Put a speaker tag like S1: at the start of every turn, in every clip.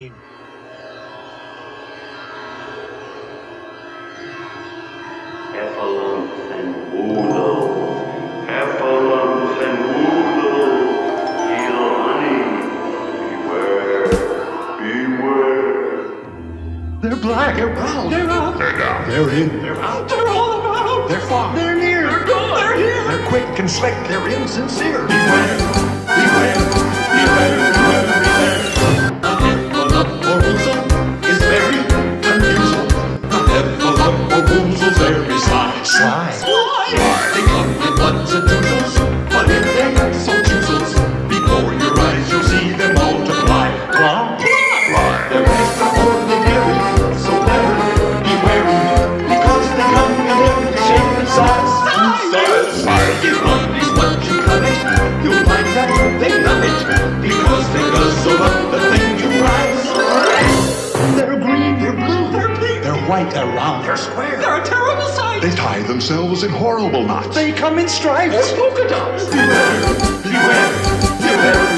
S1: Heffalumps and woozles, heffalumps and woozles, heal honey. Beware, beware.
S2: They're black. They're brown. They're out.
S3: They're down.
S2: They're in. They're out.
S4: They're all about.
S2: They're far.
S4: They're near. They're gone. They're here.
S2: They're quick and slick. They're insincere.
S4: Beware. Beware. Sly.
S2: Sly.
S4: They come in ones and twos, but if they so chooses, before your eyes you'll see them multiply.
S2: Fly.
S4: They're extraordinary, so better be wary, because they come in every shape and size. Size. If money's what you covet, you'll find that they love it, because they guzzle up the thing you prize.
S2: They're green. They're blue.
S4: They're pink.
S2: They're white. They're round. They're square.
S3: They tie themselves in horrible knots.
S2: They come in stripes.
S4: polka dots. Beware, beware, beware, beware, beware.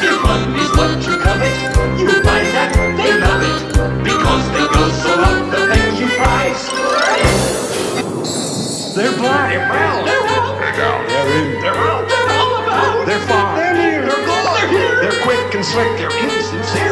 S4: If what you covet, you find that they love it, because they guzzle up the things you prize.
S2: They're black.
S4: They're brown. They're out.
S3: They're down.
S2: They're in.
S4: They're out. They're all about.
S2: They're far.
S4: They're near. They're gone. They're here.
S2: They're quick and slick. They're insincere.
S4: Beware.